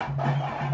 you